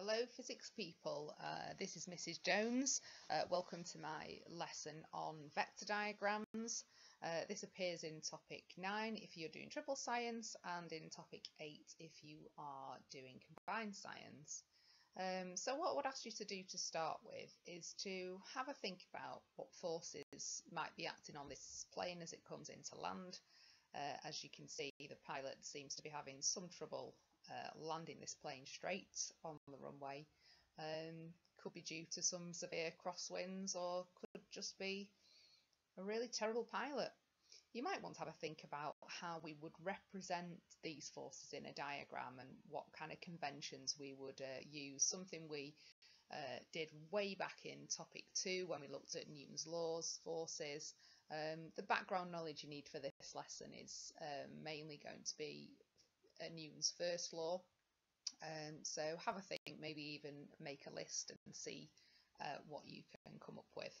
Hello physics people, uh, this is Mrs Jones. Uh, welcome to my lesson on vector diagrams. Uh, this appears in topic 9 if you're doing triple science and in topic 8 if you are doing combined science. Um, so what I would ask you to do to start with is to have a think about what forces might be acting on this plane as it comes into land. Uh, as you can see the pilot seems to be having some trouble uh, landing this plane straight on the runway. Um, could be due to some severe crosswinds or could just be a really terrible pilot. You might want to have a think about how we would represent these forces in a diagram and what kind of conventions we would uh, use. Something we uh, did way back in topic two when we looked at Newton's laws, forces. Um, the background knowledge you need for this lesson is um, mainly going to be Newton's first law. Um, so have a think, maybe even make a list and see uh, what you can come up with.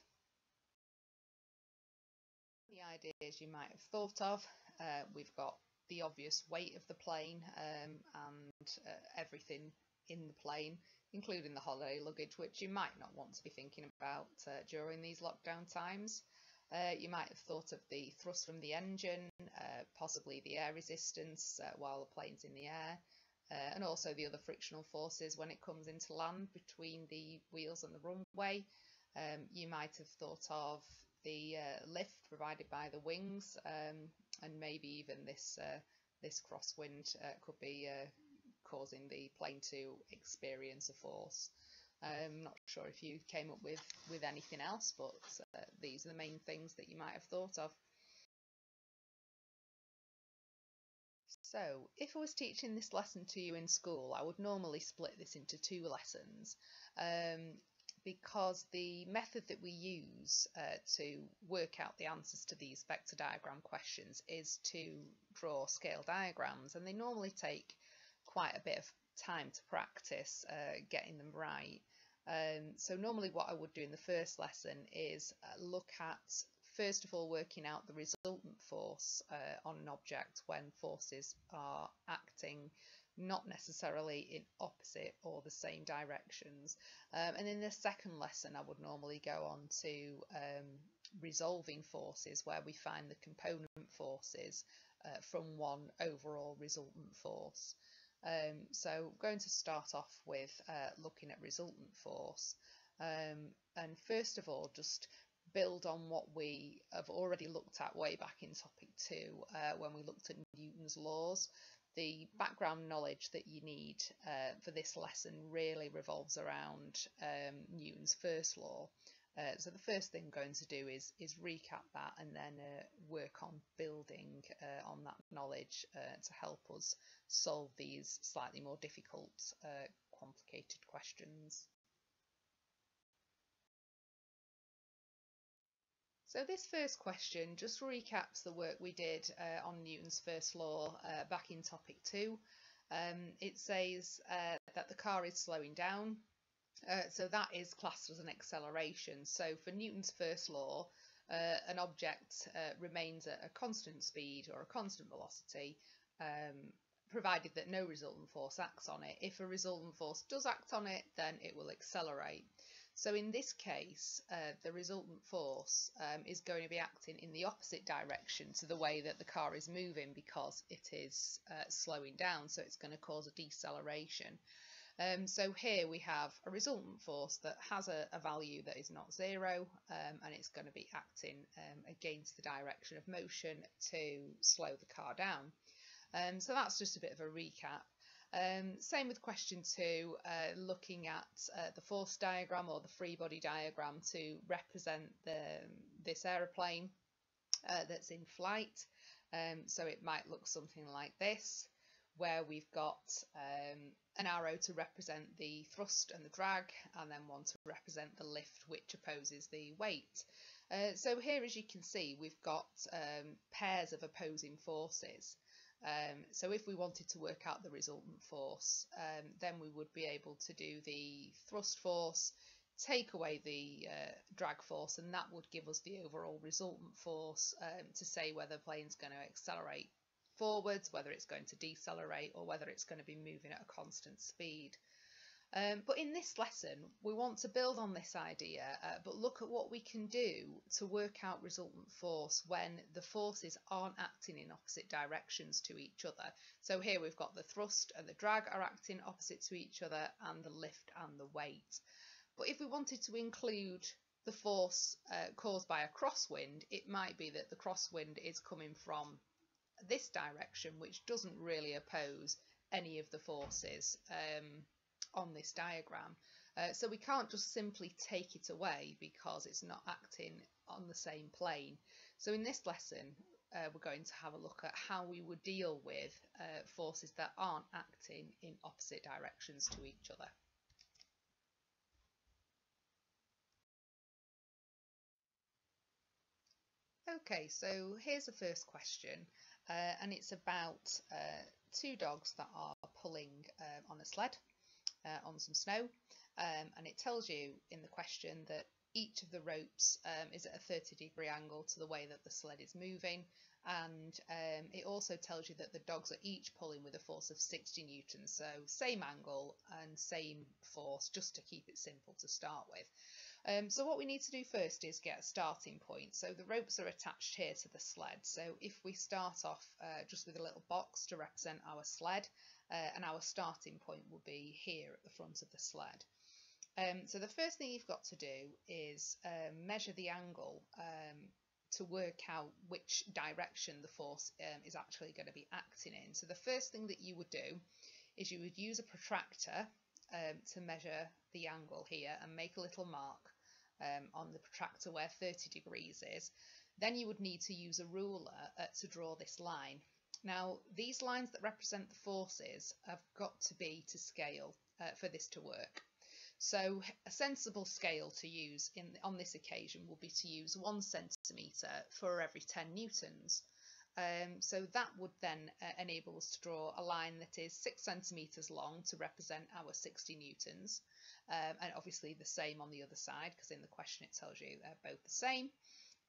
The ideas you might have thought of, uh, we've got the obvious weight of the plane um, and uh, everything in the plane, including the holiday luggage, which you might not want to be thinking about uh, during these lockdown times. Uh, you might have thought of the thrust from the engine, uh, possibly the air resistance uh, while the plane's in the air, uh, and also the other frictional forces when it comes into land between the wheels and the runway. Um, you might have thought of the uh, lift provided by the wings, um, and maybe even this uh, this crosswind could be causing the plane to experience a force. I'm not sure if you came up with, with anything else, but uh, these are the main things that you might have thought of. So, if I was teaching this lesson to you in school, I would normally split this into two lessons um, because the method that we use uh, to work out the answers to these vector diagram questions is to draw scale diagrams and they normally take quite a bit of time to practice uh, getting them right. Um, so normally what I would do in the first lesson is uh, look at first of all working out the resultant force uh, on an object when forces are acting not necessarily in opposite or the same directions. Um, and in the second lesson I would normally go on to um, resolving forces where we find the component forces uh, from one overall resultant force. Um, so going to start off with uh, looking at resultant force. Um, and first of all, just build on what we have already looked at way back in topic two uh, when we looked at Newton's laws. The background knowledge that you need uh, for this lesson really revolves around um, Newton's first law. Uh, so the first thing I'm going to do is, is recap that and then uh, work on building uh, on that knowledge uh, to help us solve these slightly more difficult, uh, complicated questions. So this first question just recaps the work we did uh, on Newton's first law back in topic two. Um, it says that the car is slowing down uh, so that is classed as an acceleration. So for Newton's first law, uh, an object uh, remains at a constant speed or a constant velocity, um, provided that no resultant force acts on it. If a resultant force does act on it, then it will accelerate. So in this case, uh, the resultant force um, is going to be acting in the opposite direction to the way that the car is moving because it is uh, slowing down, so it's going to cause a deceleration. Um, so here we have a resultant force that has a, a value that is not zero um, and it's going to be acting um, against the direction of motion to slow the car down. Um, so that's just a bit of a recap. Um, same with question two, uh, looking at uh, the force diagram or the free body diagram to represent the, this aeroplane uh, that's in flight. Um, so it might look something like this where we've got um, an arrow to represent the thrust and the drag and then one to represent the lift which opposes the weight. Uh, so here as you can see we've got um, pairs of opposing forces. Um, so if we wanted to work out the resultant force um, then we would be able to do the thrust force, take away the uh, drag force and that would give us the overall resultant force um, to say whether the plane's going to accelerate forwards, whether it's going to decelerate or whether it's going to be moving at a constant speed. Um, but in this lesson, we want to build on this idea, uh, but look at what we can do to work out resultant force when the forces aren't acting in opposite directions to each other. So here we've got the thrust and the drag are acting opposite to each other and the lift and the weight. But if we wanted to include the force uh, caused by a crosswind, it might be that the crosswind is coming from this direction, which doesn't really oppose any of the forces. Um, on this diagram. Uh, so we can't just simply take it away because it's not acting on the same plane. So in this lesson, uh, we're going to have a look at how we would deal with uh, forces that aren't acting in opposite directions to each other. Okay, so here's the first question, uh, and it's about uh, two dogs that are pulling uh, on a sled uh, on some snow. Um, and it tells you in the question that each of the ropes um, is at a 30 degree angle to the way that the sled is moving and um, it also tells you that the dogs are each pulling with a force of 60 newtons so same angle and same force just to keep it simple to start with. Um, so what we need to do first is get a starting point. So the ropes are attached here to the sled. So if we start off uh, just with a little box to represent our sled uh, and our starting point will be here at the front of the sled. Um, so the first thing you've got to do is um, measure the angle um, to work out which direction the force um, is actually going to be acting in. So the first thing that you would do is you would use a protractor um, to measure the angle here and make a little mark um, on the protractor where 30 degrees is. Then you would need to use a ruler uh, to draw this line. Now, these lines that represent the forces have got to be to scale uh, for this to work. So a sensible scale to use in, on this occasion will be to use one centimetre for every 10 newtons. Um, so that would then uh, enable us to draw a line that is six centimetres long to represent our 60 newtons. Um, and obviously the same on the other side because in the question it tells you they're both the same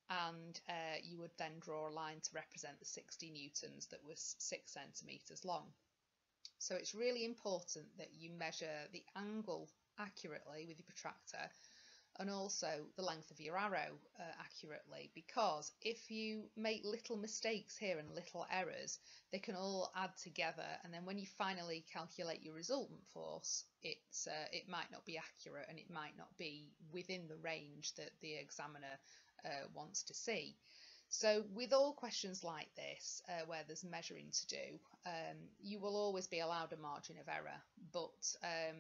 and uh, you would then draw a line to represent the 60 newtons that was six centimetres long. So it's really important that you measure the angle accurately with your protractor and also the length of your arrow uh, accurately because if you make little mistakes here and little errors they can all add together and then when you finally calculate your resultant force it's uh, it might not be accurate and it might not be within the range that the examiner uh, wants to see. So with all questions like this, uh, where there's measuring to do, um, you will always be allowed a margin of error, but um,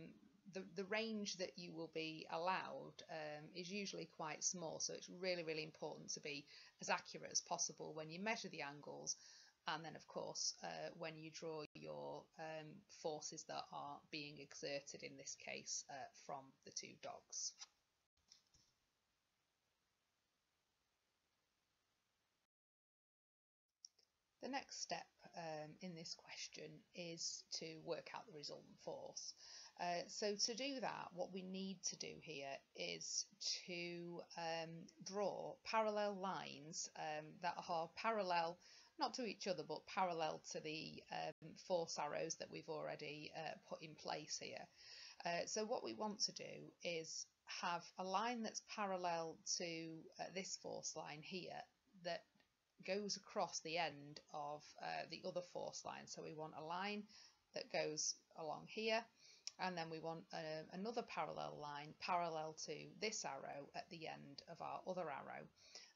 the, the range that you will be allowed um, is usually quite small. So it's really, really important to be as accurate as possible when you measure the angles. And then, of course, uh, when you draw your um, forces that are being exerted, in this case, uh, from the two dogs. The next step um, in this question is to work out the resultant force. Uh, so to do that, what we need to do here is to um, draw parallel lines um, that are parallel, not to each other, but parallel to the um, force arrows that we've already uh, put in place here. Uh, so what we want to do is have a line that's parallel to uh, this force line here that goes across the end of uh, the other force line. So we want a line that goes along here and then we want uh, another parallel line parallel to this arrow at the end of our other arrow.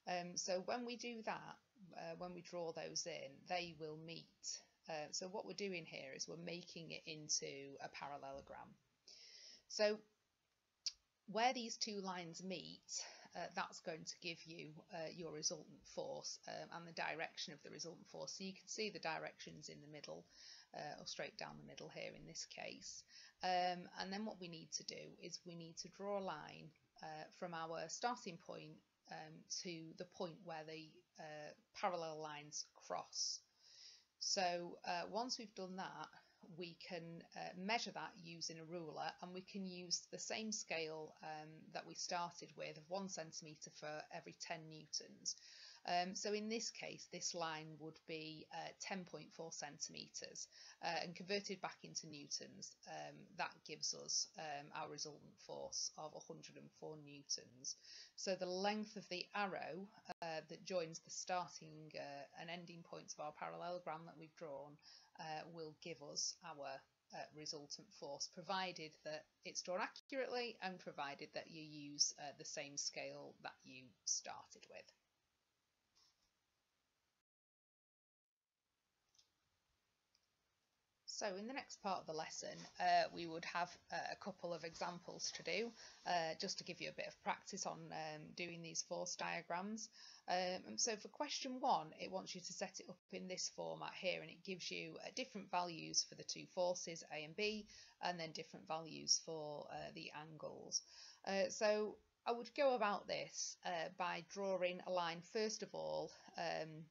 Um, so when we do that, uh, when we draw those in, they will meet. Uh, so what we're doing here is we're making it into a parallelogram. So where these two lines meet, uh, that's going to give you uh, your resultant force um, and the direction of the resultant force. So you can see the directions in the middle uh, or straight down the middle here in this case. Um, and then what we need to do is we need to draw a line uh, from our starting point um, to the point where the uh, parallel lines cross. So uh, once we've done that, we can uh, measure that using a ruler and we can use the same scale um, that we started with of one centimetre for every 10 newtons Um, so in this case, this line would be uh, 10.4 centimetres uh, and converted back into newtons, um, that gives us um, our resultant force of 104 newtons. So the length of the arrow uh, that joins the starting uh, and ending points of our parallelogram that we've drawn uh, will give us our uh, resultant force, provided that it's drawn accurately and provided that you use uh, the same scale that you started with. So in the next part of the lesson, uh, we would have uh, a couple of examples to do, uh, just to give you a bit of practice on um, doing these force diagrams. Um, so for question one, it wants you to set it up in this format here, and it gives you uh, different values for the two forces, A and B, and then different values for uh, the angles. Uh, so I would go about this by drawing a line, first of all, um,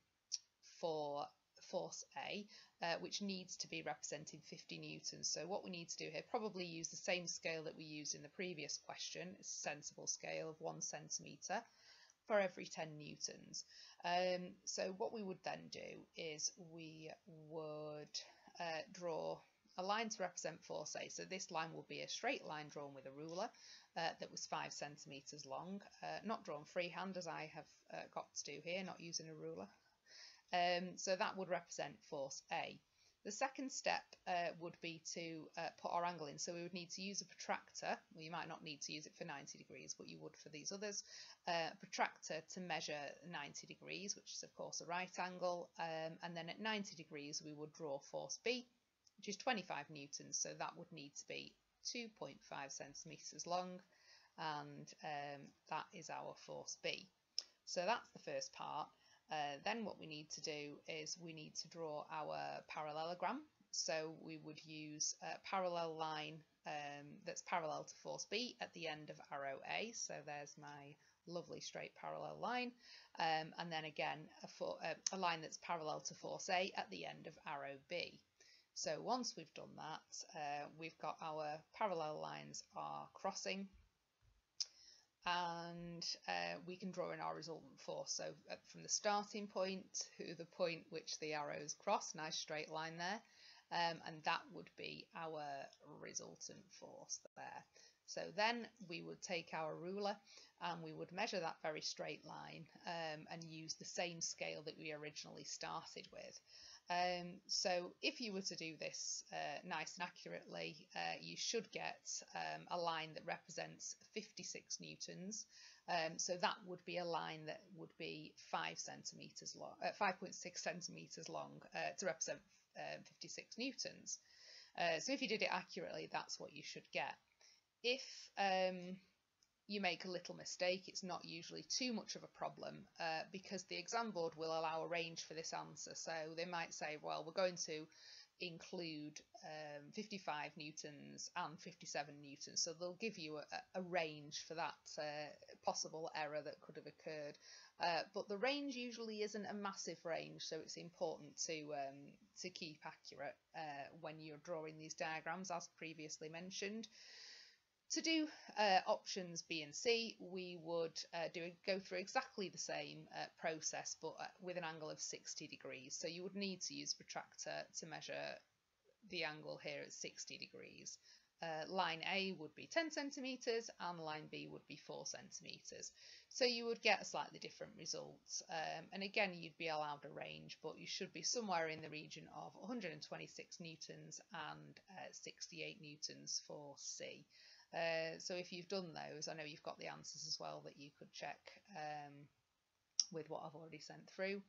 for force A, uh, which needs to be representing 50 newtons. So what we need to do here, probably use the same scale that we used in the previous question, a sensible scale of one centimetre for every 10 newtons. Um, so what we would then do is we would uh, draw a line to represent force A. So this line will be a straight line drawn with a ruler uh, that was 5 centimetres long, uh, not drawn freehand as I have uh, got to do here, not using a ruler. Um, so that would represent force A. The second step uh, would be to uh, put our angle in. So we would need to use a protractor. Well, you might not need to use it for 90 degrees, but you would for these others. Uh, protractor to measure 90 degrees, which is of course a right angle. Um, and then at 90 degrees, we would draw force B, which is 25 newtons. So that would need to be 2.5 centimetres long. And um, that is our force B. So that's the first part. Uh, then what we need to do is we need to draw our parallelogram. So we would use a parallel line um, that's parallel to force B at the end of arrow A. So there's my lovely straight parallel line. Um, and then again, a, for, uh, a line that's parallel to force A at the end of arrow B. So once we've done that, uh, we've got our parallel lines are crossing and uh, we can draw in our resultant force. So uh, from the starting point to the point which the arrows cross, nice straight line there, um, and that would be our resultant force there. So then we would take our ruler and we would measure that very straight line um, and use the same scale that we originally started with. Um, so if you were to do this uh, nice and accurately, uh, you should get um, a line that represents 56 newtons. Um, so that would be a line that would be 5 centimeters long, uh, 5.6 centimeters long uh, to represent uh, 56 newtons. Uh, so if you did it accurately, that's what you should get. If um, you make a little mistake, it's not usually too much of a problem uh, because the exam board will allow a range for this answer. So they might say, well, we're going to include um, 55 newtons and 57 newtons. So they'll give you a, a range for that uh, possible error that could have occurred. Uh, but the range usually isn't a massive range, so it's important to um, to keep accurate uh, when you're drawing these diagrams, as previously mentioned. To do uh, options B and C, we would uh, do go through exactly the same uh, process, but uh, with an angle of 60 degrees. So you would need to use protractor to measure the angle here at 60 degrees. Uh, line A would be 10 centimetres and line B would be 4 centimetres. So you would get a slightly different result. Um, and again, you'd be allowed a range, but you should be somewhere in the region of 126 newtons and uh, 68 newtons for C. Uh, so if you've done those, I know you've got the answers as well that you could check um, with what I've already sent through,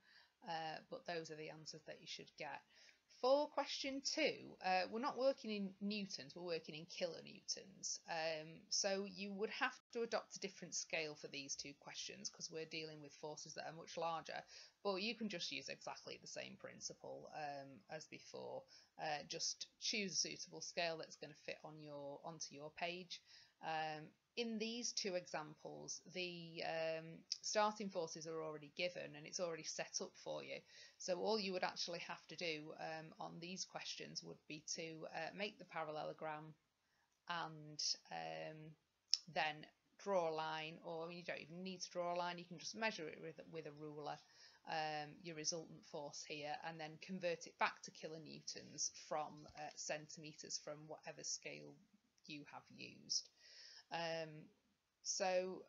uh, but those are the answers that you should get. For question two, uh, we're not working in newtons, we're working in kilonewtons. Um, so you would have to adopt a different scale for these two questions because we're dealing with forces that are much larger, but you can just use exactly the same principle um, as before. Uh, just choose a suitable scale that's going to fit on your onto your page. Um, in these two examples, the um, starting forces are already given and it's already set up for you. So all you would actually have to do um, on these questions would be to uh, make the parallelogram and um, then draw a line, or you don't even need to draw a line, you can just measure it with, with a ruler um, your resultant force here and then convert it back to kilonewtons from uh, centimetres from whatever scale you have used. Um, so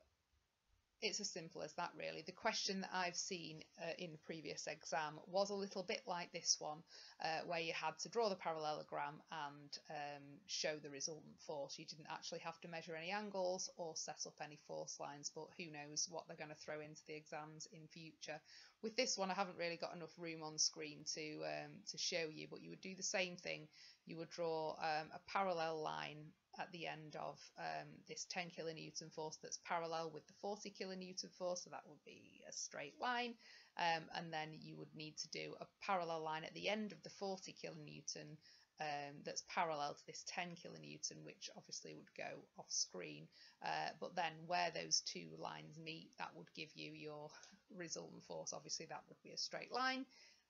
it's as simple as that really. The question that I've seen uh, in the previous exam was a little bit like this one, uh, where you had to draw the parallelogram and um, show the resultant force. You didn't actually have to measure any angles or set up any force lines, but who knows what they're going to throw into the exams in future. With this one, I haven't really got enough room on screen to um, to show you, but you would do the same thing. You would draw um, a parallel line at the end of um, this 10 kilonewton force that's parallel with the 40 kilonewton force, so that would be a straight line. Um, and then you would need to do a parallel line at the end of the 40 kilonewton um, that's parallel to this 10 kilonewton, which obviously would go off screen. Uh, but then where those two lines meet, that would give you your resultant force. Obviously, that would be a straight line,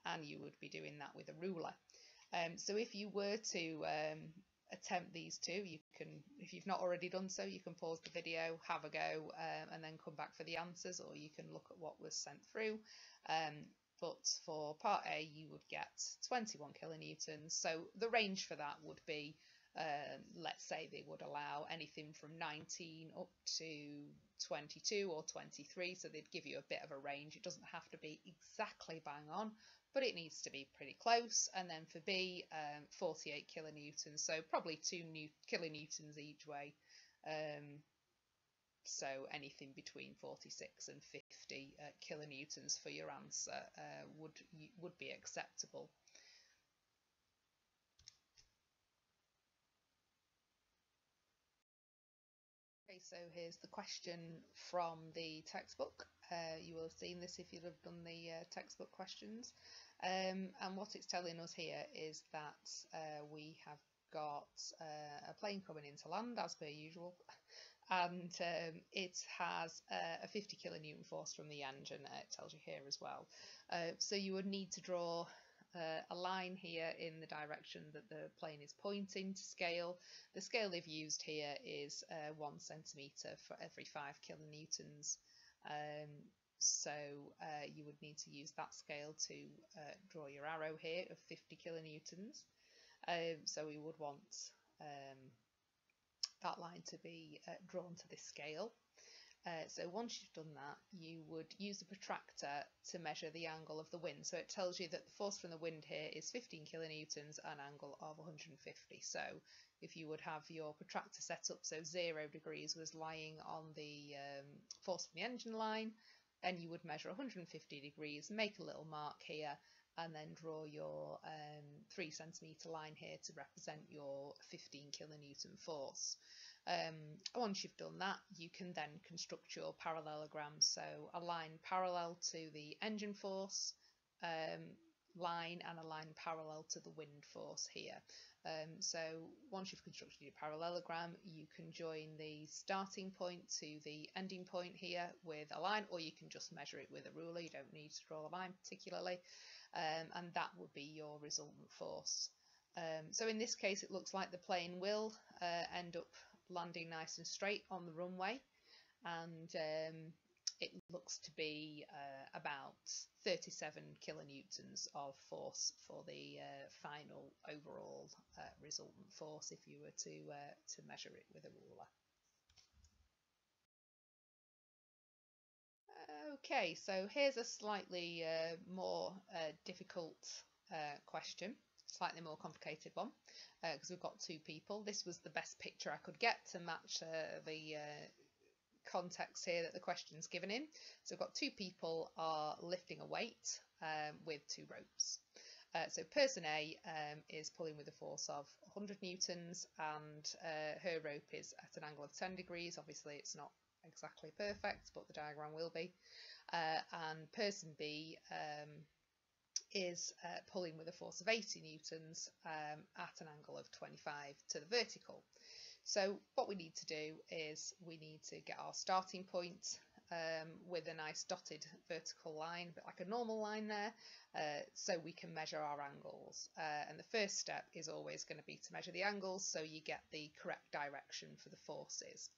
and you would be doing that with a ruler. Um, so if you were to um, attempt these two. You can, if you've not already done so, you can pause the video, have a go, um, and then come back for the answers, or you can look at what was sent through. Um, but for part A, you would get 21 kilonewtons. So the range for that would be, um, let's say they would allow anything from 19 up to 22 or 23. So they'd give you a bit of a range. It doesn't have to be exactly bang on, but it needs to be pretty close. And then for B, um, 48 kilonewtons, so probably two new kilonewtons each way. Um, so anything between 46 and 50 uh, kilonewtons for your answer uh, would would be acceptable. Okay, so here's the question from the textbook. Uh, you will have seen this if you'd have done the uh, textbook questions. Um, and what it's telling us here is that uh, we have got uh, a plane coming into land as per usual. And um, it has uh, a 50 kilonewton force from the engine uh, it tells you here as well. Uh, so you would need to draw uh, a line here in the direction that the plane is pointing to scale. The scale they've used here is one centimeter for every five kilonewtons um, so uh, you would need to use that scale to uh, draw your arrow here of 50 kilonewtons. Um, so we would want um, that line to be uh, drawn to this scale. Uh, so once you've done that, you would use a protractor to measure the angle of the wind. So it tells you that the force from the wind here is 15 kilonewtons, an angle of 150. So if you would have your protractor set up so zero degrees was lying on the um, force from the engine line, then you would measure 150 degrees, make a little mark here, and then draw your um, 3 centimetre line here to represent your 15 kilonewton force. Um, once you've done that, you can then construct your parallelogram. So a line parallel to the engine force um, line and a line parallel to the wind force here. Um, so once you've constructed your parallelogram, you can join the starting point to the ending point here with a line, or you can just measure it with a ruler. You don't need to draw a line particularly, um, and that would be your resultant force. Um, so in this case, it looks like the plane will uh, end up landing nice and straight on the runway, and um, it looks to be uh, about 37 kilonewtons of force for the uh, final overall uh, resultant force if you were to uh, to measure it with a ruler. Okay, so here's a slightly uh, more uh, difficult question, slightly more complicated one, because we've got two people. This was the best picture I could get to match the context here that the question's given in. So we've got two people are lifting a weight um, with two ropes. Uh, so person A um, is pulling with a force of 100 newtons and uh, her rope is at an angle of 10 degrees. Obviously it's not exactly perfect, but the diagram will be. Uh, and person B um, is uh, pulling with a force of 80 newtons um, at an angle of 25 to the vertical. So what we need to do is we need to get our starting point um, with a nice dotted vertical line, but like a normal line there, uh, so we can measure our angles. Uh, and the first step is always going to be to measure the angles so you get the correct direction for the forces.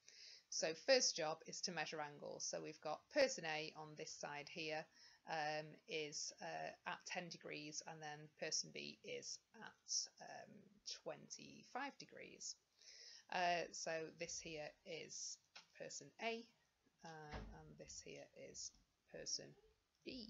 So first job is to measure angles. So we've got person A on this side here, um, is uh, at 10 degrees and then person B is at um, 25 degrees. Uh, so this here is person A um, and this here is person B.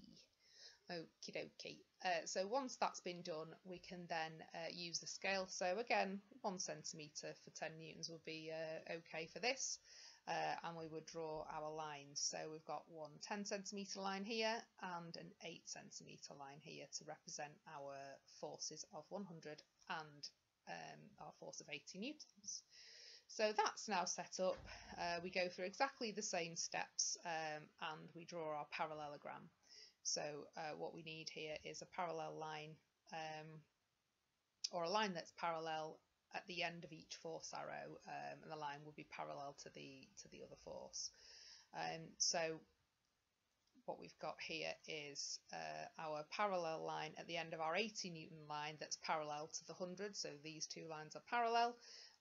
Okie dokie. Uh, so once that's been done, we can then uh, use the scale. So again, one centimetre for 10 newtons would be uh, okay for this. Uh, and we would draw our lines. So we've got one 10 centimetre line here and an 8 centimetre line here to represent our forces of 100 and um, our force of 80 newtons. So that's now set up. Uh, we go through exactly the same steps um, and we draw our parallelogram. So uh, what we need here is a parallel line um, or a line that's parallel at the end of each force arrow um, and the line will be parallel to the to the other force. Um, so what we've got here is uh, our parallel line at the end of our 80 newton line that's parallel to the 100 so these two lines are parallel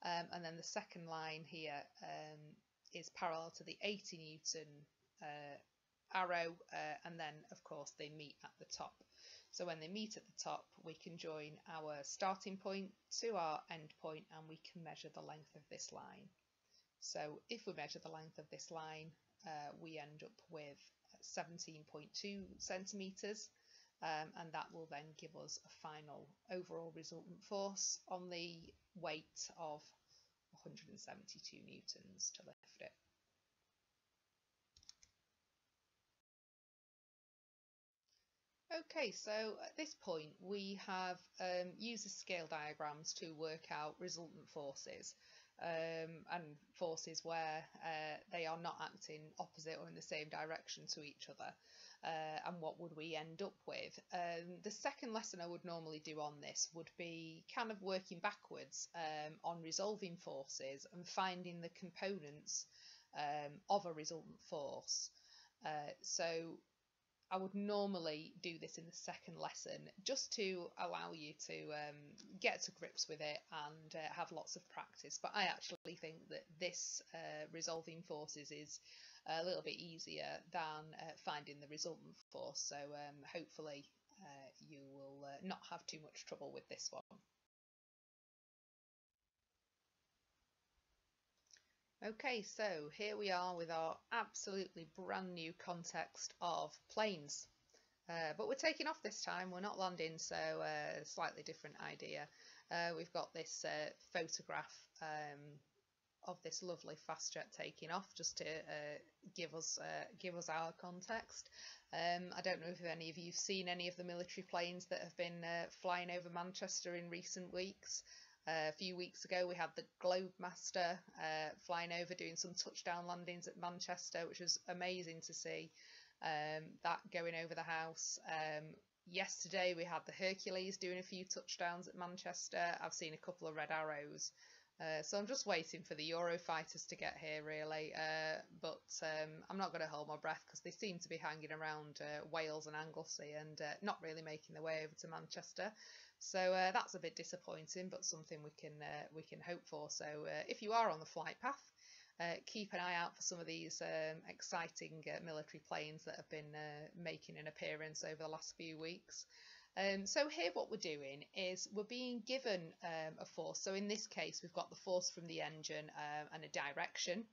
um, and then the second line here um, is parallel to the 80 newton uh, arrow uh, and then of course they meet at the top. So when they meet at the top we can join our starting point to our end point and we can measure the length of this line. So if we measure the length of this line uh, we end up with 17.2 centimetres um, and that will then give us a final overall resultant force on the weight of 172 newtons to lift it. Okay, so at this point we have um, used scale diagrams to work out resultant forces um, and forces where uh, they are not acting opposite or in the same direction to each other. Uh, and what would we end up with? Um, the second lesson I would normally do on this would be kind of working backwards um, on resolving forces and finding the components um, of a resultant force. Uh, so I would normally do this in the second lesson just to allow you to um, get to grips with it and uh, have lots of practice. But I actually think that this uh, resolving forces is a little bit easier than uh, finding the resultant force. So um, hopefully uh, you will uh, not have too much trouble with this one. Okay, so here we are with our absolutely brand new context of planes. Uh, but we're taking off this time, we're not landing, so uh, slightly different idea. Uh, we've got this uh, photograph um, of this lovely fast jet taking off just to uh, give us uh, give us our context. Um, I don't know if any of you've seen any of the military planes that have been flying over Manchester in recent weeks. Uh, a few weeks ago, we had the Globemaster uh, flying over doing some touchdown landings at Manchester, which was amazing to see um, that going over the house. Um, yesterday, we had the Hercules doing a few touchdowns at Manchester. I've seen a couple of Red Arrows. Uh, so I'm just waiting for the Eurofighters to get here, really. Uh, but um, I'm not going to hold my breath because they seem to be hanging around uh, Wales and Anglesey and uh, not really making their way over to Manchester. So uh, that's a bit disappointing, but something we can uh, we can hope for. So uh, if you are on the flight path, uh, keep an eye out for some of these um, exciting uh, military planes that have been making an appearance over the last few weeks. Um, so here what we're doing is we're being given um, a force. So in this case, we've got the force from the engine um, and a direction.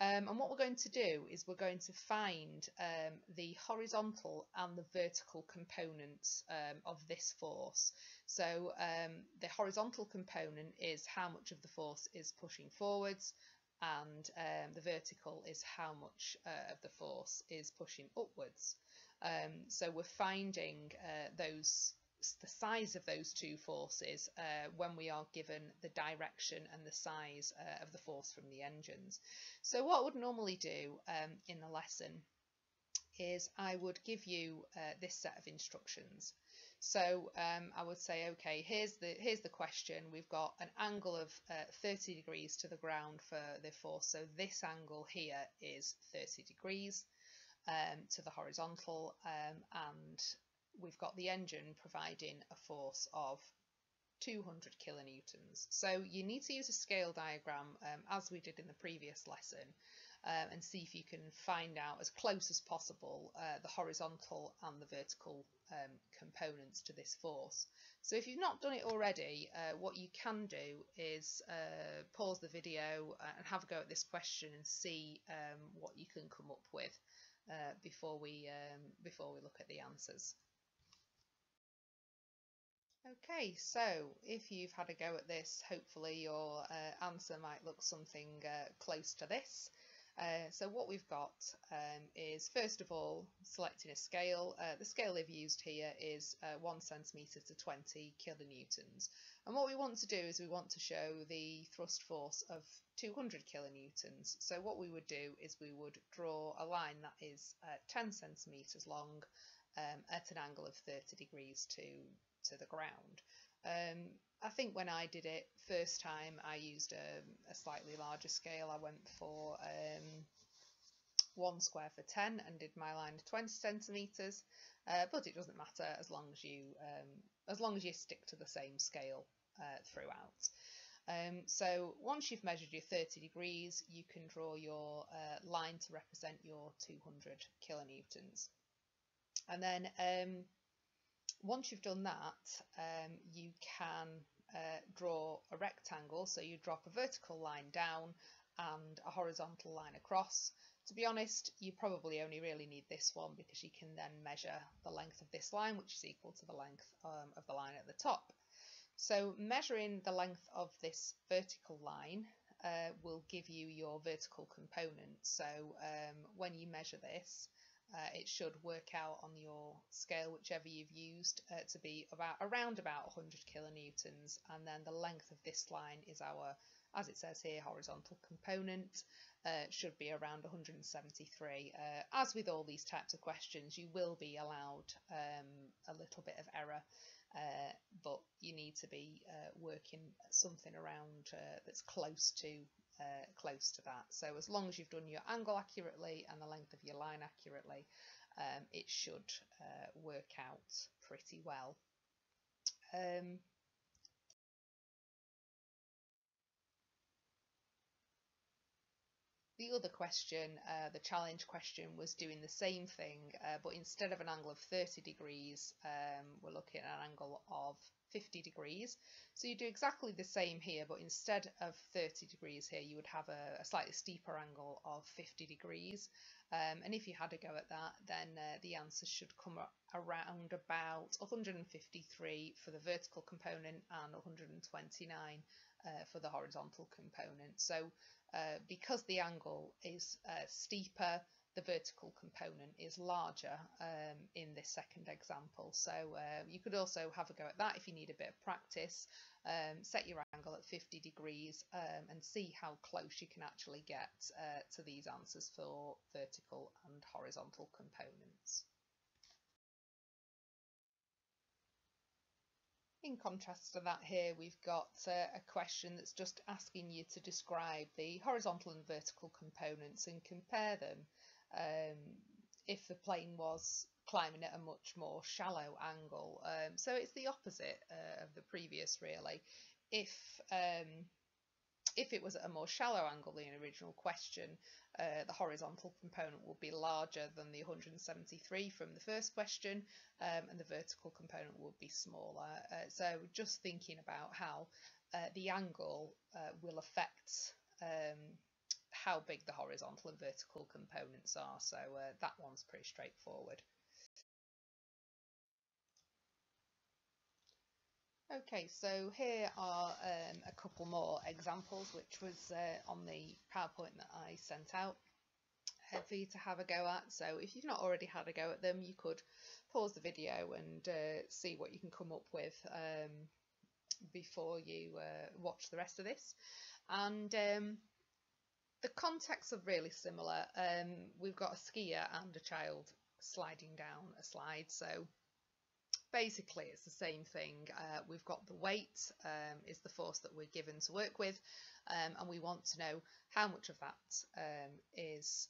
Um, and what we're going to do is we're going to find um, the horizontal and the vertical components um, of this force. So um, the horizontal component is how much of the force is pushing forwards and um, the vertical is how much uh, of the force is pushing upwards. Um, so we're finding uh, those the size of those two forces uh, when we are given the direction and the size uh, of the force from the engines. So what I would normally do um, in the lesson is I would give you uh, this set of instructions. So um, I would say, okay, here's the here's the question. We've got an angle of uh, 30 degrees to the ground for the force. So this angle here is 30 degrees um, to the horizontal, um, and we've got the engine providing a force of 200 kilonewtons. So you need to use a scale diagram um, as we did in the previous lesson um, and see if you can find out as close as possible uh, the horizontal and the vertical um, components to this force. So if you've not done it already, uh, what you can do is uh, pause the video uh, and have a go at this question and see um, what you can come up with uh, before we um, before we look at the answers. Okay, so if you've had a go at this, hopefully your uh, answer might look something uh, close to this. Uh, so what we've got um, is first of all selecting a scale. Uh, the scale they've used here is uh, 1 centimetre to 20 kilonewtons. And what we want to do is we want to show the thrust force of 200 kilonewtons. So what we would do is we would draw a line that is uh, 10 centimetres long um, at an angle of 30 degrees to, to the ground. Um, I think when I did it first time, I used a, a slightly larger scale. I went for um, one square for 10 and did my line 20 centimetres, uh, but it doesn't matter as long as you um, as long as you stick to the same scale uh, throughout. Um, so once you've measured your 30 degrees, you can draw your uh, line to represent your 200 kilonewtons. And then um, once you've done that, um, you can uh, draw a rectangle. So you drop a vertical line down and a horizontal line across. To be honest, you probably only really need this one because you can then measure the length of this line, which is equal to the length um, of the line at the top. So measuring the length of this vertical line uh, will give you your vertical component. So um, when you measure this, uh, it should work out on your scale, whichever you've used, uh, to be about around about 100 kilonewtons. And then the length of this line is our, as it says here, horizontal component. Uh, should be around 173. Uh, as with all these types of questions, you will be allowed um, a little bit of error, uh, but you need to be uh, working something around that's close to uh, close to that. So as long as you've done your angle accurately and the length of your line accurately, um, it should uh, work out pretty well. Um, the other question, uh, the challenge question, was doing the same thing, uh, but instead of an angle of 30 degrees, um, we're looking at an angle of 50 degrees. So you do exactly the same here, but instead of 30 degrees here, you would have a, a slightly steeper angle of 50 degrees. Um, and if you had a go at that, then uh, the answer should come around about 153 for the vertical component and 129 uh, for the horizontal component. So uh, because the angle is uh, steeper, the vertical component is larger um, in this second example. So uh, you could also have a go at that if you need a bit of practice. Um, set your angle at 50 degrees um, and see how close you can actually get uh, to these answers for vertical and horizontal components. In contrast to that here, we've got uh, a question that's just asking you to describe the horizontal and vertical components and compare them um, if the plane was climbing at a much more shallow angle. Um, so it's the opposite uh, of the previous really. If um, if it was at a more shallow angle than the original question, uh, the horizontal component would be larger than the 173 from the first question, um, and the vertical component would be smaller. Uh, so just thinking about how uh, the angle uh, will affect um, how big the horizontal and vertical components are. So uh, that one's pretty straightforward. Okay, so here are um, a couple more examples, which was uh, on the PowerPoint that I sent out uh, for you to have a go at. So if you've not already had a go at them, you could pause the video and uh, see what you can come up with um, before you uh, watch the rest of this. And um, the contexts are really similar. Um, we've got a skier and a child sliding down a slide. So basically it's the same thing. Uh, we've got the weight um, is the force that we're given to work with um, and we want to know how much of that um, is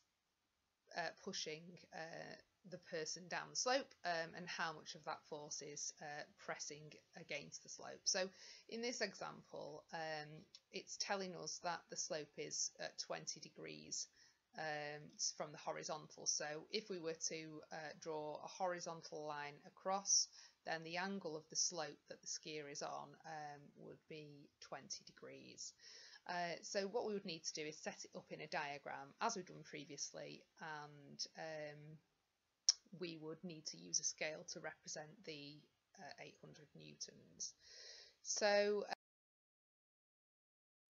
uh, pushing uh, the person down the slope um, and how much of that force is uh, pressing against the slope. So in this example, um, it's telling us that the slope is at 20 degrees um, from the horizontal. So if we were to uh, draw a horizontal line across, then the angle of the slope that the skier is on um, would be 20 degrees. Uh, so what we would need to do is set it up in a diagram as we've done previously and um, we would need to use a scale to represent the uh, 800 newtons. So uh,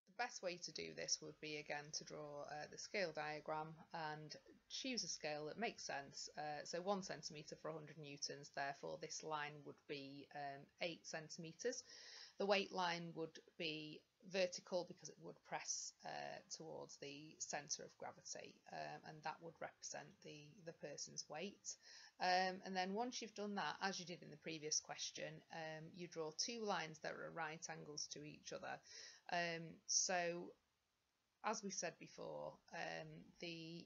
the best way to do this would be again to draw uh, the scale diagram and choose a scale that makes sense. Uh, so one centimetre for 100 newtons, therefore this line would be um, 8 centimetres. The weight line would be vertical because it would press uh, towards the centre of gravity um, and that would represent the, the person's weight. Um, and then once you've done that, as you did in the previous question, um, you draw two lines that are right angles to each other. Um, so as we said before, um, the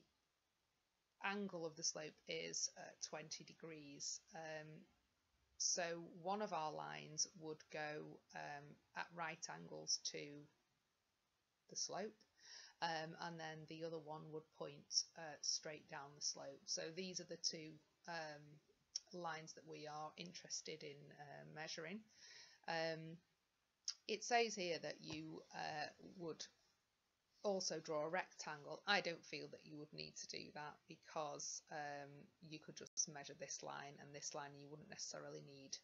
angle of the slope is uh, 20 degrees. Um, so one of our lines would go um, at right angles to the slope um, and then the other one would point uh, straight down the slope. So these are the two um, lines that we are interested in uh, measuring. Um, it says here that you uh, would also draw a rectangle. I don't feel that you would need to do that because um, you could just measure this line and this line you wouldn't necessarily need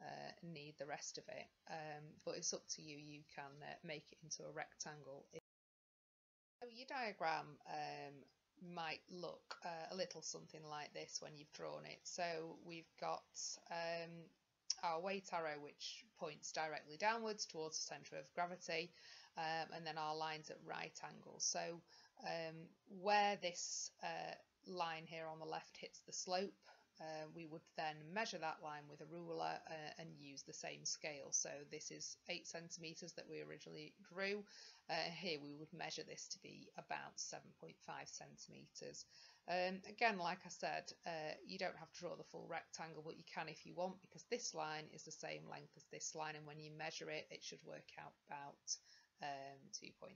uh, need the rest of it. Um, but it's up to you, you can uh, make it into a rectangle. So your diagram um, might look uh, a little something like this when you've drawn it. So we've got um, our weight arrow which points directly downwards towards the centre of gravity um, and then our lines at right angles. So um, where this uh, line here on the left hits the slope, uh, we would then measure that line with a ruler uh, and use the same scale. So this is 8 centimetres that we originally drew. Uh, here we would measure this to be about 7.5 centimetres. Um, again, like I said, uh, you don't have to draw the full rectangle, but you can if you want, because this line is the same length as this line, and when you measure it, it should work out about um, 2.7.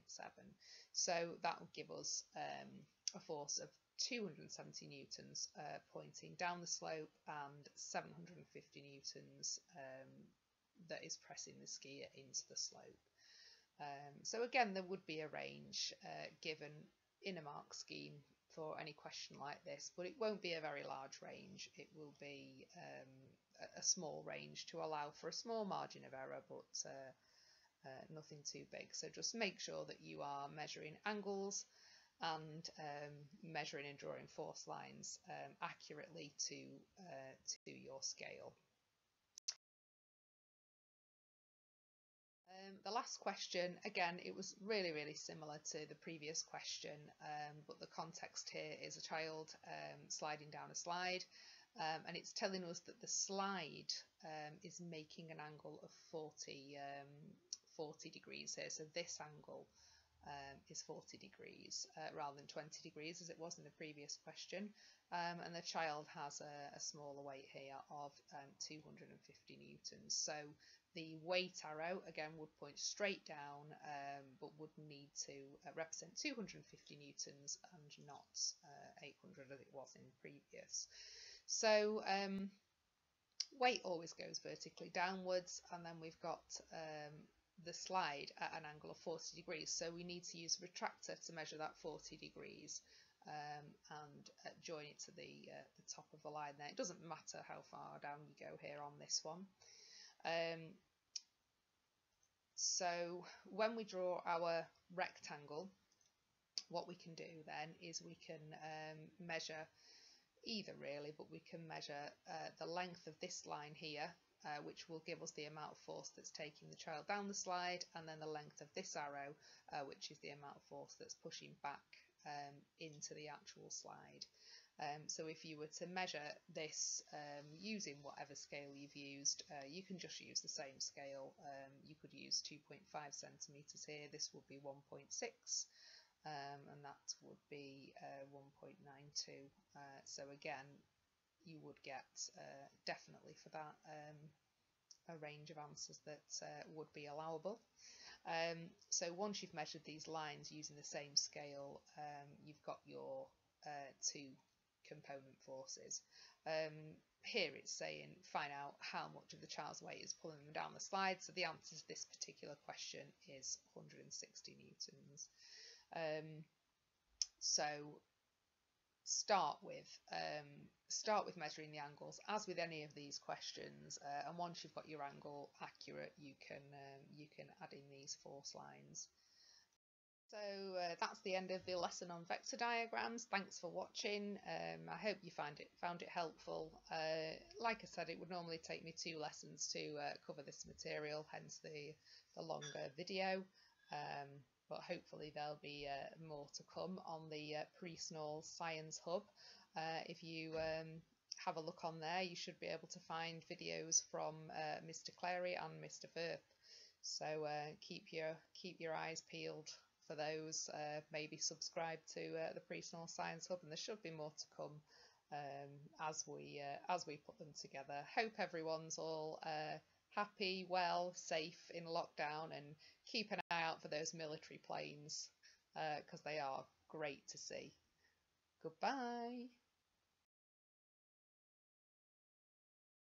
So that will give us um, a force of 270 newtons uh, pointing down the slope and 750 newtons um, that is pressing the skier into the slope. Um, so again, there would be a range uh, given in a mark scheme for any question like this, but it won't be a very large range. It will be um, a, small range to allow for a small margin of error, but uh, uh, nothing too big. So just make sure that you are measuring angles and um, measuring and drawing force lines um, accurately to, uh, to your scale. Um, the last question, again, it was really, really similar to the previous question, um, but the context here is a child um, sliding down a slide, um, and it's telling us that the slide is making an angle of 40, um, 40 degrees here. So this angle is 40 degrees uh, rather than 20 degrees as it was in the previous question. and the child has a, a smaller weight here of 250 newtons. So the weight arrow again would point straight down um, but would need to uh, represent 250 newtons and not uh, 800 as it was in previous. So um, weight always goes vertically downwards and then we've got um, the slide at an angle of 40 degrees so we need to use a protractor to measure that 40 degrees um, and uh, join it to the, uh, the top of the line there. It doesn't matter how far down you go here on this one. Um, so when we draw our rectangle, what we can do then is we can um, measure either really, but we can measure uh, the length of this line here, uh, which will give us the amount of force that's taking the child down the slide, and then the length of this arrow, uh, which is the amount of force that's pushing back um, into the actual slide. Um, so if you were to measure this um, using whatever scale you've used, uh, you can just use the same scale. Um, you could use 2.5 centimetres here, this would be 1.6 um, and that would be uh, 1.92. Uh, so again, you would get uh, definitely for that um, a range of answers that uh, would be allowable. Um, so once you've measured these lines using the same scale, um, you've got your uh, two component forces. Um, here it's saying find out how much of the child's weight is pulling them down the slide. So the answer to this particular question is 160 newtons. Um, so start with um, start with measuring the angles. As with any of these questions uh, and once you've got your angle accurate you can um, you can add in these force lines. So uh, that's the end of the lesson on vector diagrams. Thanks for watching. Um, I hope you find it found it helpful. Uh, like I said it would normally take me two lessons to uh, cover this material hence the the longer video. Um, but hopefully there'll be uh, more to come on the uh, Priestnall Science Hub. Uh, if you um, have a look on there, you should be able to find videos from uh, Mr. Clary and Mr. Firth. So uh, keep your keep your eyes peeled for those. Uh, maybe subscribe to the Priestnall Science Hub, and there should be more to come um, as we as we put them together. Hope everyone's all happy, well, safe in lockdown, and keep an eye out for those military planes because uh, they are great to see. Goodbye.